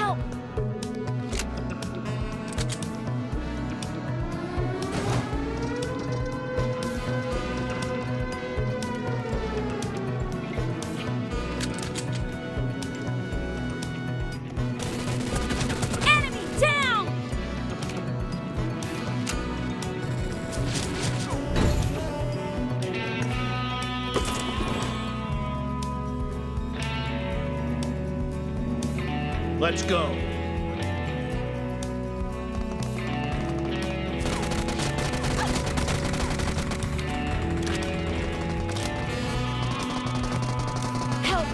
Help! Let's go. Help!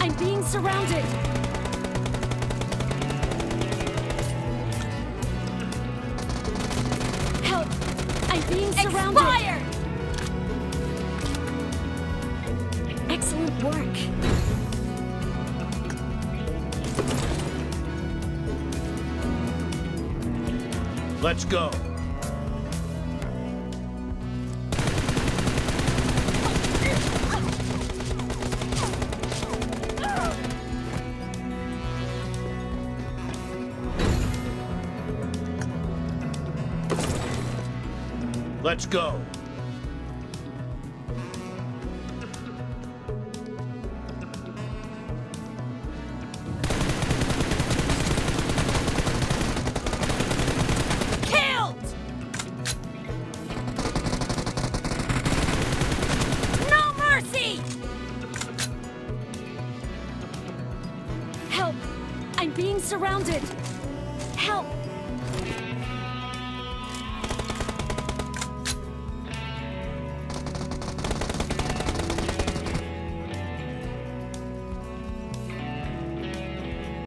I'm being surrounded! Help! I'm being surrounded! Expired! Excellent work. Let's go. Let's go. I'm being surrounded! Help!